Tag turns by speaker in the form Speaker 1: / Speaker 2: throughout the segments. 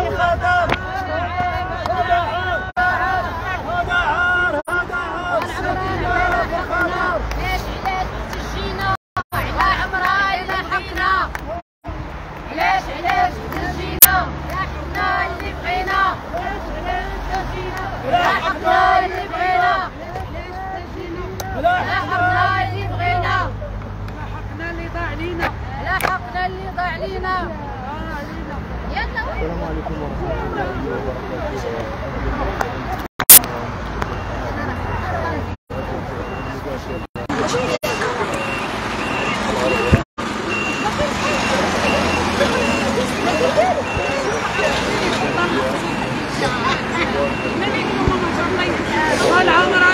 Speaker 1: 你好大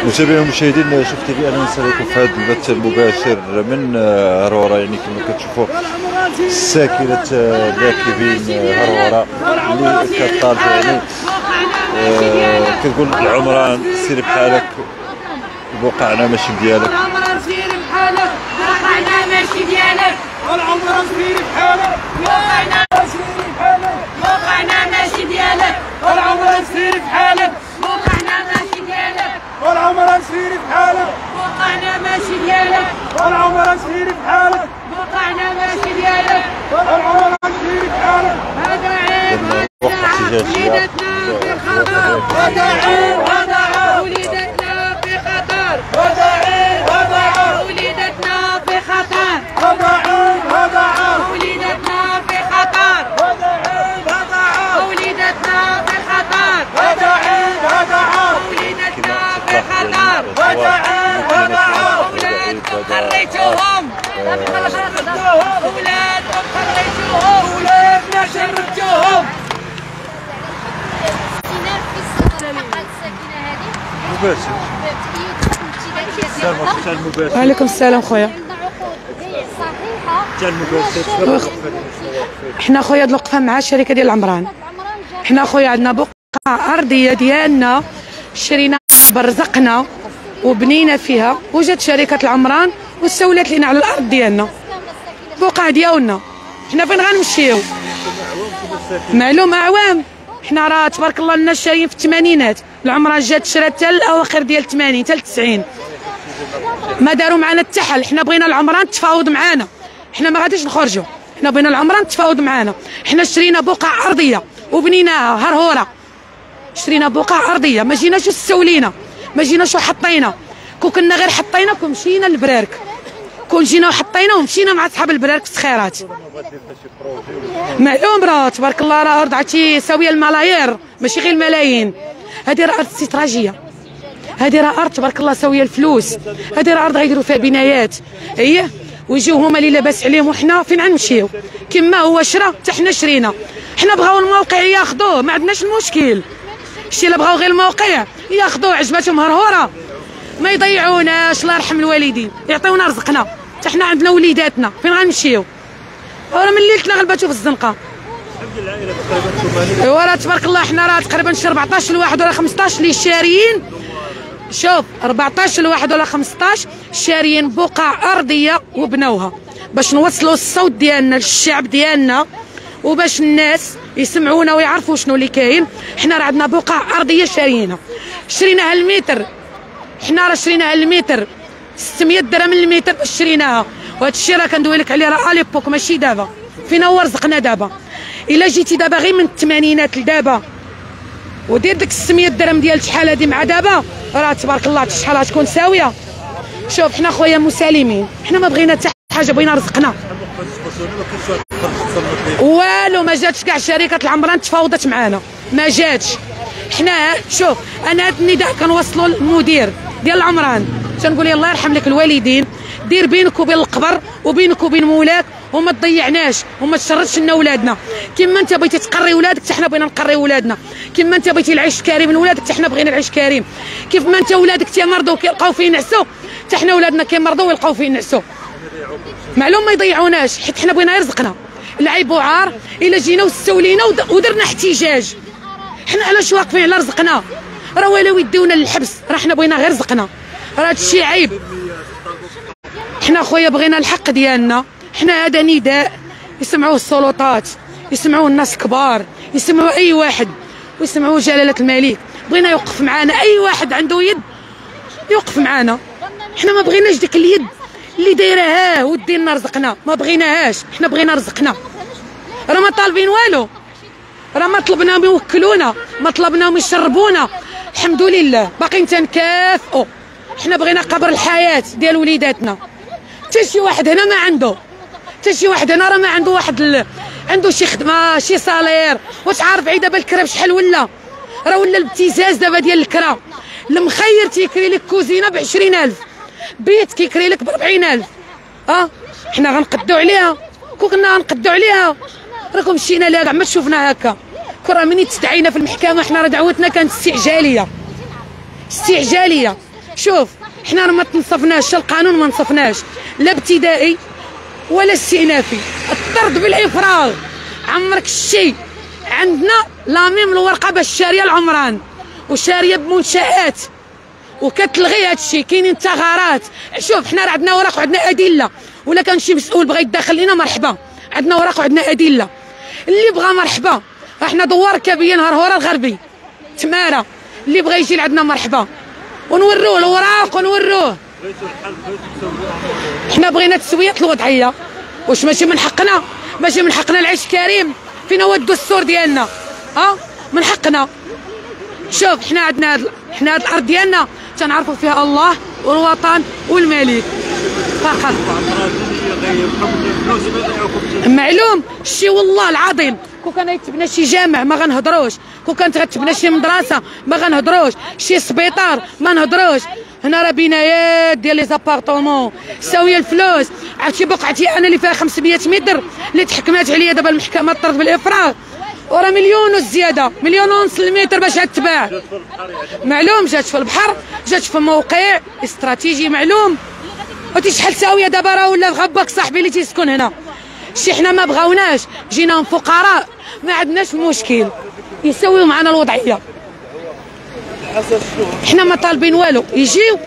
Speaker 2: متابعينا المشاهدين شفت بي أنا نسالكم في هذا البث المباشر من هرورة يعني كما كتشوفوا ساكنة لاكبين هرورة اللي كطالب يعني آه، كتقول العمران سير بحالك. بوقعنا ماشي ديالك
Speaker 3: العمران سير بحالك.
Speaker 1: وقعنا ماشي ديالك
Speaker 3: العمران سير بحالك.
Speaker 1: وقعنا
Speaker 3: سير بحالك.
Speaker 1: وقعنا ماشي ديالك
Speaker 3: العمران سير بحالك.
Speaker 1: وقعنا ماشي ديالك
Speaker 3: العمران سير بحالك.
Speaker 1: وقعنا ماشي ديالك
Speaker 3: العمران سير بحالك.
Speaker 1: ماشي ديالك
Speaker 3: العمران سير بحالك
Speaker 1: هذا عيب
Speaker 2: وقت احتجاجية
Speaker 3: وليدتنا في خطر.
Speaker 1: هذا عيب وليدتنا في خطر.
Speaker 3: هذا
Speaker 2: تاع المباشر
Speaker 4: وعليكم السلام خويا. حنا خويا هاد الوقفه مع الشركة ديال العمران حنا خويا عندنا بقعة أرضية ديالنا شرينا برزقنا وبنينا فيها وجات شركة العمران واستولت لنا على الأرض ديالنا. بقعة ديالنا. حنا فين غنمشيو؟ معلوم أعوام. حنا راه تبارك الله الناس شاريين في الثمانينات. العمران جات شرات حتى الاواخر ديال 80 حتى 90 ما داروا معنا حتى حل. حنا بغينا العمران تفاوض معانا. حنا ما غاديش نخرجوا حنا بغينا العمران تفاوض معانا. حنا شرينا بقعه ارضيه وبنيناها هرهورة. شرينا بقعه ارضيه ما جيناش استولينا ما جيناش وحطينا كون كنا غير حطينا كون مشينا للبرارك كون جينا وحطينا ومشينا مع صحاب البرارك في السخيرات معلوم راه تبارك الله راه ارض عرفتي ساوية الملايير. ماشي غير الملايين. هذه راه أرض استراتيجية. هذه راه أرض تبارك الله ساويه الفلوس. هذه راه أرض غيديروا فيها بنايات. اييه ويجيو هما اللي لاباس عليهم وحنا فين غنمشيو؟ كما هو شرا حتى حنا شرينا. حنا بغاو الموقع ياخذوه ما عندناش المشكل. شتي الا بغاو غير الموقع ياخذوه عجباتهم هرهورة. ما يضيعوناش الله يرحم الوالدين. يعطيونا رزقنا. حتى حنا عندنا وليداتنا. فين غنمشيو؟ راه من ليلتنا غلباتو في الزنقة. ايوا راه تبارك الله حنا راه تقريبا شي 14 لواحد ولا 15 اللي شاريين. شوف 14 لواحد ولا 15 شاريين بقع أرضية وبنوها باش نوصلوا الصوت ديالنا للشعب ديالنا وباش الناس يسمعونا ويعرفوا شنو اللي كاين. حنا راه عندنا بقع أرضية شاريينها. شريناها المتر. حنا راه شريناها المتر. 600 درهم المتر باش شريناها. وهذا الشيء راه كندوي لك عليه راه آليبوك ماشي دابا. فينا هو رزقنا دابا. إلا جيتي دابا غير من الثمانينات لدابا. ودير ديك 600 درهم ديال شحال هادي مع دابا؟ راه تبارك الله شحال غتكون ساوية. شوف حنا خويا مسالمين. حنا ما بغينا حتى حاجة بغينا رزقنا. والو ما جاتش كاع شركة العمران تفاوضت معانا. ما جاتش. حنا شوف أنا هاد النداء كنوصلو للمدير ديال العمران. تنقول الله يرحم لك الوالدين. دير بينك وبين القبر وبينك وبين مولاك. وما تضيعناش وما تشردش لنا ولادنا. كما انت بغيتي تقري ولادك حتى حنا بغينا نقري ولادنا. كما انت بغيتي العيش كريم لولادك حتى حنا بغينا العيش كريم. كيف ما انت ولادك تيمرضوا كيلقاو فيه ينعسوا حتى حنا ولادنا كيمرضوا ويلقاو فيه ينعسوا معلوم ما يضيعوناش حيت حنا بغينا يرزقنا العيب وعار إلا جينا واستولينا ود- ودرنا احتجاج. حنا علاش واقفين على رزقنا؟ راه ولاو يديونا للحبس راه حنا بغينا غير رزقنا. راه هادشي عيب. حنا خويا بغينا الحق ديالنا. حنا هذا نداء يسمعوه السلطات يسمعوه الناس كبار يسمعوا أي واحد ويسمعوا جلالة الملك. بغينا يوقف معنا أي واحد عنده يد يوقف معنا حنا ما بغيناش ديك اليد اللي دايرة ها ودي لنا رزقنا ما بغيناهاش حنا بغينا رزقنا راه ما طالبين والو. راه ما طلبناهم يوكلونا ما طلبناهم يشربونا. الحمد لله. باقيين تنكافحوا حنا بغينا قبر الحياة ديال وليداتنا. حتى شي واحد هنا ما عنده. حتى شي واحد هنا راه ما عنده واحد ال... عنده شي خدمة شي salaire. واش عارف عيد دابا الكرا بشحال ولا؟ راه ولا الابتزاز دابا ديال الكرا. المخير تيكري لك كوزينة ب 20000 بيت كيكري لك ب 40000 آه حنا غنقدو عليها. كون كنا غنقدو عليها. راكم مشينا لها كاع ما تشوفنا هكا. كون راه منين تستعينا في المحكمة حنا راه دعوتنا كانت استعجالية. استعجالية. شوف حنا ما تنصفناش القانون ما نصفناش. لا ابتدائي ولا استئنافي. الطرد بالإفراغ. عمرك الشيء. عندنا لا ميم الورقة باش شارية العمران. وشارية بمنشآت. وكتلغي هذا الشيء. كاينين ثغرات شوف حنا راه عندنا اوراق وعندنا أدلة. ولا كان شي مسؤول بغى يتدخل لينا مرحبا. عندنا اوراق وعندنا أدلة. اللي بغى مرحبا. إحنا دوار كبيه نهار هورا الغربي. تماره اللي بغى يجي لعندنا مرحبا. ونوروه الاوراق ونوروه. حنا بغينا تسوية الوضعية واش ماشي من حقنا؟ ماشي من حقنا العيش كريم. فين هو الدستور ديالنا ها؟ من حقنا. شوف حنا عندنا هاد حنا هاد الأرض ديالنا تنعرفوا فيها الله والوطن والملك. فقط معلوم؟ شي والله العظيم. كون كان يتبنى شي جامع ما غنهضروش. كون كانت غتبنى شي مدرسة ما غنهضروش. شي سبيطار ما نهضروش. هنا راه بنايات ديال لي زابارتومون. ساويه الفلوس. عرفتي بقعتي أنا اللي فيها 500 متر اللي تحكمات عليا دابا المحكمة طرد بالإفراغ. وراه مليون وزياده مليون ونص المتر باش تباع معلوم جات في البحر جات في موقع استراتيجي معلوم. وتي شحال ساوية دابا راه ولا غباك صاحبي اللي تيسكن هنا. شي حنا ما بغاوناش. جينا فقراء. ما عندناش مشكل. يسويو معنا الوضعية. حنا ما طالبين والو. يجيو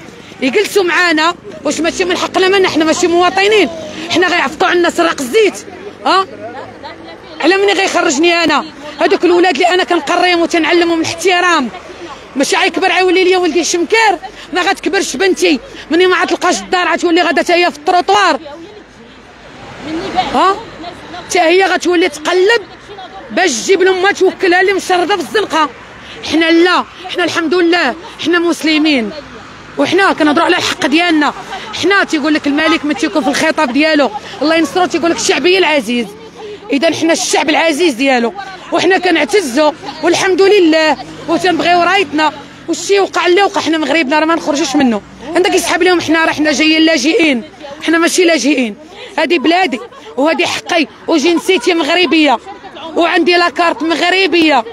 Speaker 4: يجلسوا معانا واش ماشي من حقنا منا حنا ماشي مواطنين. حنا غيعفطوا عنا سراق الزيت. ها؟ على مني غيخرجني أنا؟ هذوك الولاد اللي أنا كنقريهم وتنعلمهم الاحترام. ماشي غيكبر غيولي ليا ولدي شمكار ما غتكبرش بنتي. مني ما غتلقاش الدار غتولي غدا حتى هي في التروطوار. ها؟ حتى هي غتولي تقلب باش تجيب لامها توكلها اللي مشردة في الزنقة. حنا لا حنا الحمد لله حنا مسلمين. وحنا كنهضروا على الحق ديالنا. حنا تيقول لك الملك ما تيكون في الخطاب ديالو. الله ينصرو تيقول لك الشعبيه العزيز. اذا حنا الشعب العزيز ديالو. وحنا كنعتزوا والحمد لله. وتنبغيو رايتنا والشي وقع اللي وقع حنا مغربنا راه ما نخرجوش منه. عندك يسحب لهم حنا راه حنا جايين لاجئين. حنا ماشي لاجئين. هذه بلادي وهذه حقي وجنسيتي مغربية وعندي لاكارت مغربية.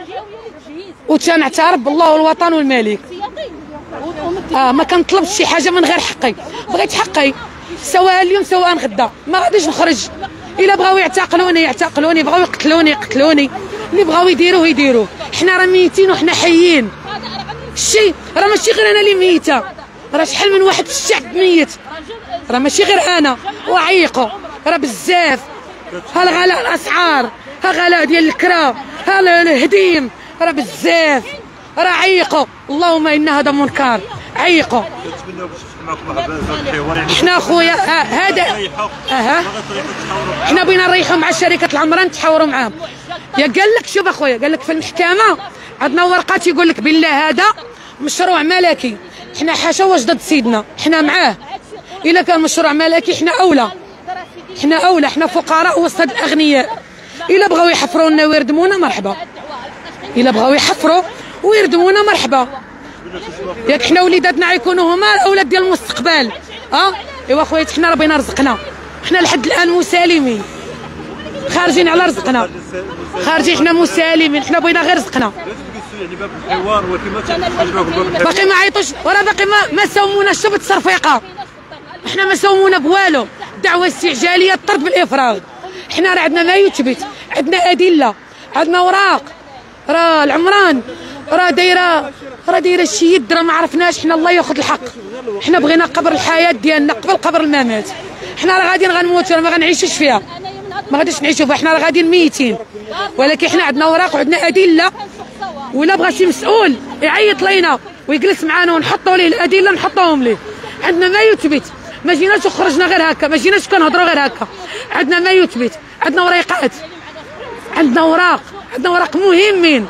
Speaker 4: وتنعترف بالله والوطن والملك. آه ما كنطلبش شي حاجة من غير حقي. بغيت حقي. سواء اليوم سواء غدا. ما غاديش نخرج. إلا بغاو يعتقلوني يعتقلوني بغاو يقتلوني يقتلوني. اللي بغاو يديروه يديروه. حنا راه ميتين وحنا حيين. الشي راه ماشي غير أنا اللي ميتة. راه شحال من واحد في الشعب ميت. راه ماشي غير أنا. وعيقوا راه بزاف. ها الغلاء الأسعار. ها غلاء ديال الكرا. ها الهديم. راه بزاف راه عيقوا اللهم إن هذا منكر. عيقوا حنا خويا؟ هذا أها. حنا بغينا نريحوا مع شركة العمران نتحاوروا معاهم. يا قال لك شوف أخويا قال لك في المحكمة عندنا ورقات يقول لك بالله هذا مشروع ملكي. حنا حاشا واش ضد سيدنا؟ حنا معاه. إلا كان مشروع ملكي حنا أولى. حنا أولى حنا فقراء وسط الأغنياء. إلا بغاو يحفروا لنا ويردمونا مرحبا. إلا بغاو يحفروا ويردمونا مرحبا. ياك حنا وليداتنا غيكونوا هما الأولاد ديال المستقبل. ها إيوا خويا حنا راه بغينا رزقنا حنا لحد الآن مسالمين. خارجين على رزقنا. خارجين حنا مسالمين. حنا بغينا غير رزقنا. باقي ما عيطوش. وراه باقي ما ما ساوموناش بالتصرفيقه حنا ما ساومونا بوالو. دعوة استعجالية الطرد بالإفراغ. حنا راه عندنا ما يثبت عندنا أدلة عندنا أوراق. راه العمران راه دايرة راه دايرة شي يد راه ما عرفناش حنا الله ياخذ الحق. حنا بغينا قبر الحياة ديالنا قبل قبر الممات. حنا راه غاديين غنموتوا ما غنعيشوش فيها. ما غاديش نعيشوا فيها. حنا راه غاديين ميتين. ولكن حنا عندنا اوراق وعندنا أدلة. ولا بغى شي مسؤول يعيط لينا ويجلس معانا ونحطوا ليه الأدلة نحطوهم ليه. عندنا ما يثبت. ما جيناش وخرجنا غير هكا. ما جيناش كنهضروا غير هكا. عندنا ما يثبت. عندنا وريقات عندنا اوراق عندنا اوراق مهمين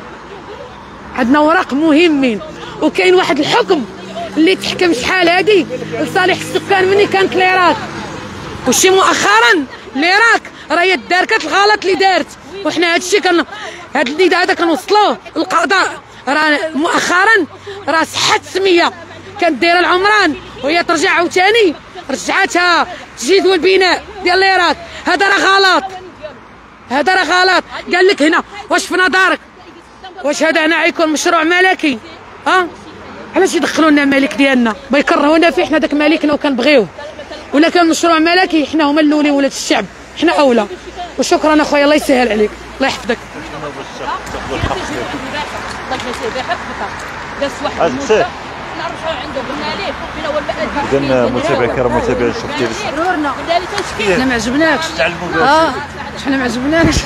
Speaker 4: عندنا اوراق مهمين وكاين واحد الحكم اللي تحكم شحال هادي؟ لصالح السكان مني كانت ليراك وشي مؤخرا ليراك راه هي داركات الغلط اللي دارت. وحنا هادشي كان هاد النداء هذا كنوصلوه. للقضاء راه مؤخرا راه صحت سمية. كانت دايرة العمران وهي ترجع عاوتاني. رجعتها تجدول البناء ديال ليراك هذا راه غلط. هذا راه غلط. قال لك هنا واش في نظرك؟ واش هذا هنا غيكون مشروع ملكي؟ ها؟ علاش يدخلوا لنا الملك ديالنا؟ بيكرهونا فيه حنا داك ملكنا وكنبغيوه ولا كان مشروع ملكي حنا هما الأولين ولاد الشعب. حنا أولى. وشكرا أخويا الله يسهل عليك. الله يحفظك.
Speaker 2: هذا سهل. اذا متابعي الكرام متابعي شفتي
Speaker 4: حنا ما عجبناكش. آه. حنا ما عجبناكش.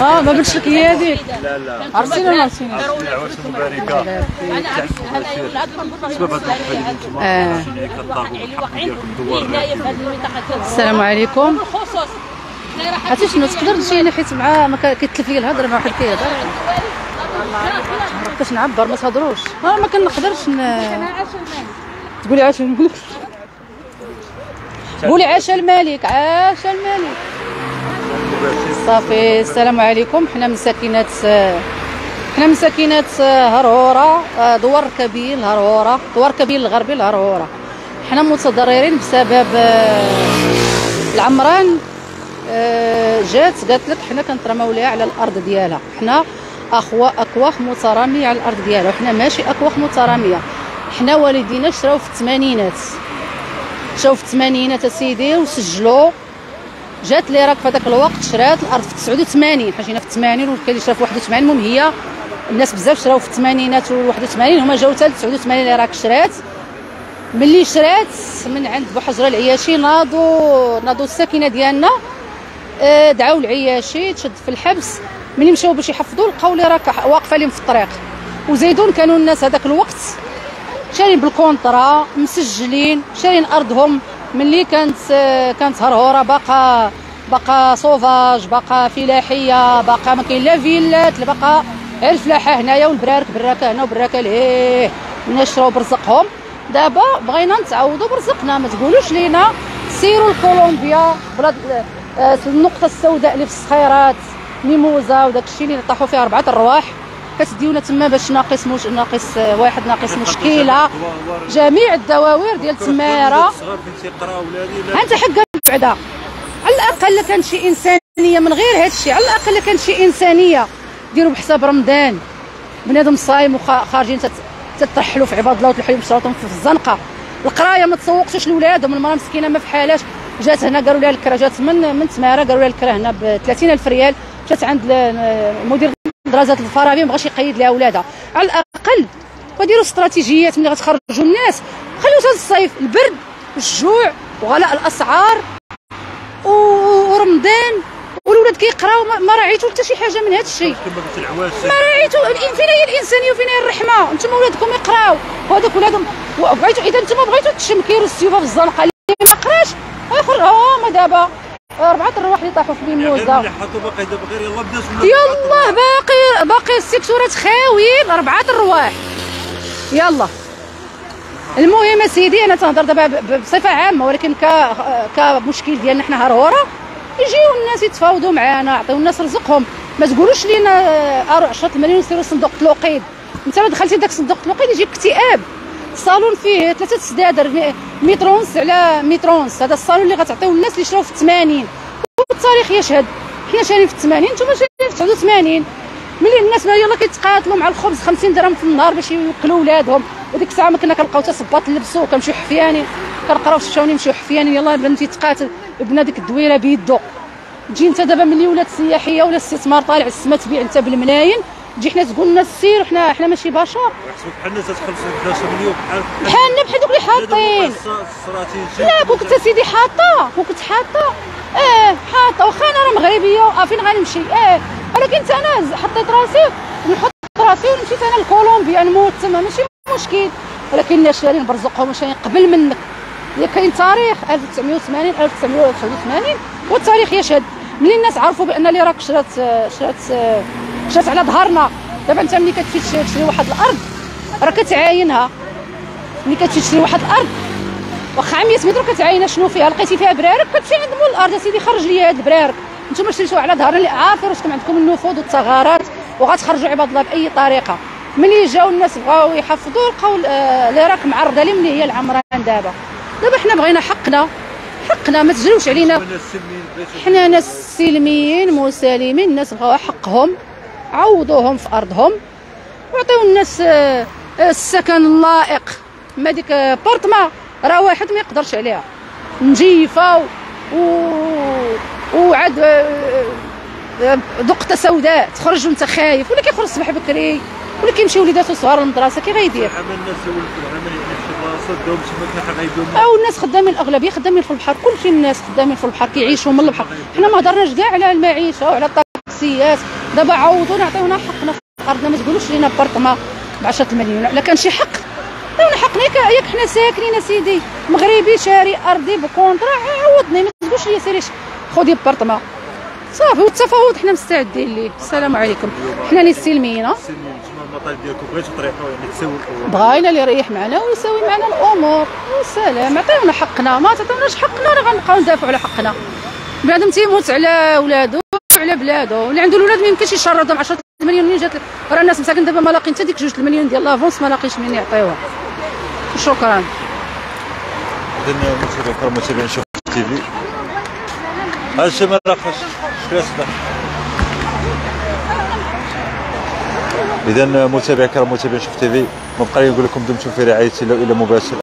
Speaker 4: آه ما بنتش لك هي هذيك.
Speaker 2: لا لا.
Speaker 4: عرفتينا ولا عرفتينا
Speaker 2: الدعوات المباركه سبب هذا الحفل اللي أنتم عشان كطاغوا بالحق ديالكم دوار.
Speaker 5: السلام عليكم. عرفتي شنو تقدر تجيني حيت مع كيتلف لي الهضرة مع واحد كيهضر باش نعبر ما تهضروش. ما ما كنقدرش ن... تقولي عاش الملك. قولي عاش الملك عاش الملك. صافي السلام عليكم. حنا من ساكنات حنا من ساكنات هرهوره آه، دوار كبيل هرهوره دوار كبيل الغربي الهرهوره حنا متضررين بسبب آه، العمران آه، جات قالت لك حنا كنترماو ليها على الأرض ديالها. حنا أكواخ مترامية على الأرض ديالها. وحنا ماشي أكواخ مترامية. حنا والدينا شراو في الثمانينات. شراو في الثمانينات أسيدي وسجلوا. جات لي راك في هذاك الوقت شرات الأرض في 89 حنا جينا في 80 وكاين اللي شرا في 81 المهم هي الناس بزاف شراو في الثمانينات و 81 هما جاو حتى ل 89 اللي راك شرات. ملي شرات من عند بوحجره العياشي ناضوا ناضوا الساكنة ديالنا. آه، دعاو العياشي تشد في الحبس. ملي مشاو باش يحفظوا لقاو لي راك واقفة لهم في الطريق. وزيدون كانوا الناس هذاك الوقت شارين بالكونطرا مسجلين شارين أرضهم. ملي كانت كانت هرهورة باقا باقا صوفاج باقا فلاحية باقا ما كاين لا فيلات لا باقا غير الفلاحه هنايا والبرارك براكه هنا وبراكه لهيه من شراو برزقهم. دابا بغينا نتعوضوا برزقنا ما تقولوش لينا سيروا لكولومبيا بلاد آه، النقطة السوداء اللي في الصخيرات. ميموزا وداك الشيء اللي طاحوا فيه اربعه الرواح كتديونا تما باش ناقص مش ناقص آه، واحد ناقص مشكلة. جميع الدواوير ديال تمارة. أنت حق بعدا على الأقل كان شي إنسانية من غير هذا الشيء على الأقل كان شي إنسانية. ديروا بحساب رمضان. بنادم صايم وخارجين تترحلوا في عباد الله وتلحوا بشراطهم في الزنقة. القراية ما تسوقش لولادهم المرأة مسكينة ما في حالاش جات هنا قالوا لها الكرا جات من من تمارة قالوا لها الكرا هنا ب 30000 ريال. جات عند مدير دراسات الفرابي ما بغاش يقيد لها ولادها. على الأقل وديروا استراتيجيات ملي غتخرجوا الناس. خليو هذا الصيف البرد والجوع وغلاء الأسعار ورمضان والولاد كيقراو ما- راعيتوا حتى شي حاجة من هذا الشيء. ما راعيتوا الإن- فين هي الإنسانية وفين هي الرحمة. أنتم ولادكم يقراو. وهذوك ولادهم وبغيتوا إذا أنتم بغيتوا تشمكيروا السيوفه في الزنقة اللي ما قراش يخرج ها ما دابا اربعه الرواح اللي طاحوا في ميموزا
Speaker 2: اللي حطوا باقي دابا غير يلا بدا
Speaker 5: يلا باقي باقي السكسورات خاويين اربعه الرواح. يلا. المهم سيدي أنا تنهضر دابا بصفة عامة ولكن ك كمشكل ديالنا حنا هرهوره يجيو الناس يتفاوضوا معنا يعطيو الناس رزقهم. ما تقولوش لينا آه، 10 مليون يصيروا صندوق الوقيد. أنت لو دخلتي داك صندوق الوقيد يجيك اكتئاب. الصالون فيه ثلاثة سدادر مترونس على مترونس هذا الصالون اللي غتعطيو الناس اللي شراو في 80 والتاريخ يشهد حنا شارين في 80 نتوما شارين في 89 ملي الناس ما يلا كيتقاتلوا مع الخبز 50 درهم في النهار باش يوكلوا ولادهم. وديك الساعة ما كنا كنلقاو حتى صباط نلبسوا كنمشيو حفيانين. كنقراو في الشاوني نمشيو حفيانين. يلا بنتي تقاتل بنا ديك الدويره بيدو. تجي انت دابا ملي ولات سياحية ولا استثمار طالع السما تبيع انت بالملايين. تجي حنا تقول لنا السير وحنا حنا ماشي بشر.
Speaker 2: يحسبوك بحال الناس تخلص 11 مليون بحال
Speaker 5: بحالنا بحال دوك اللي حاطين. لا كون كنت سيدي حاطة كون كنت حاطة. آه حاطة. واخا أنا راه مغربية آه فين غنمشي؟ آه ولكن أنا حطيت راسي ونحط راسي ومشيت أنا لكولومبيا نموت تما. ماشي مشكل. ولكن الناس اللي نبرزقهم واش قبل منك. هي كاين تاريخ 1980 1981 والتاريخ يشهد. ملي الناس عرفوا بأن اللي راك شرات شرات شرات على ظهرنا. دابا انت ملي كتمشي تشري واحد الأرض راه كتعاينها. ملي كتمشي تشري واحد الأرض واخا 100 متر كتعاينها شنو فيها؟ لقيتي فيها برارك كتمشي عند مول الأرض. سيدي خرج لي هاد البرارك نتوما شريتوها على ظهر اللي عارفين كان عندكم النفوذ والثغرات وغتخرجوا عباد الله بأي طريقة. ملي جاو الناس بغاو يحفظوا لقاو آه، اللي راك معرضة لي ملي هي العمران دابا. دابا حنا بغينا حقنا. حقنا ما تجروش علينا. حنا ناس سلميين مسالمين الناس بغاو حقهم. عوضوهم في أرضهم. وعطيو الناس آه، آه، السكن اللائق. ما ديك آه، بورتما راه واحد ما يقدرش عليها. نجيفة و... و... وعاد دقته سوداء تخرج وانت خايف. ولا كيخرج الصباح بكري ولا كيمشي وليداتو صغار للمدرسه كي غيدير.
Speaker 2: عمل الناس يعني
Speaker 5: أو الناس خدامين الأغلبية خدامين في البحر. كلشي الناس خدامين في البحر كيعيشوا من البحر. حنا ما هضرناش كاع على المعيشة وعلى الطاكسيات دابا عوضونا عطيونا حقنا في ارضنا ما تقولوش لينا بارتما ب 10 مليون لا كان شي حق. عطيونا حقنا ياك حنا ساكنين اسيدي مغربي شاري أرضي ب contrat عوضني. ما تقولش لي سيري خذي بارتما صافي والتفاوض حنا مستعدين ليه. السلام عليكم. حنا اللي
Speaker 2: القوه
Speaker 5: بغينا اللي يريح معنا ويساوي معنا الأمور. والسلام. عطيونا حقنا. ما تعطيوناش حقنا راه غنبقاو ندافعوا على حقنا. بنادم تيموت على ولادو وعلى بلادو اللي عنده الولاد ما يمكنش يشردهم. 10 مليون منين جات راه الناس مساكن دابا ما لاقين حتى ديك 2 المليون ديال l'avance ما لاقيش منين يعطيوها. شكرا.
Speaker 2: اذا متابعين الكرام متابعين شوف تي في. هذا الشيء ما شكون يصدق اذا متابعي الكرام متابعين شوف تي في. ما بقى نقول لكم دمتم في رعاية الله إلى مباشر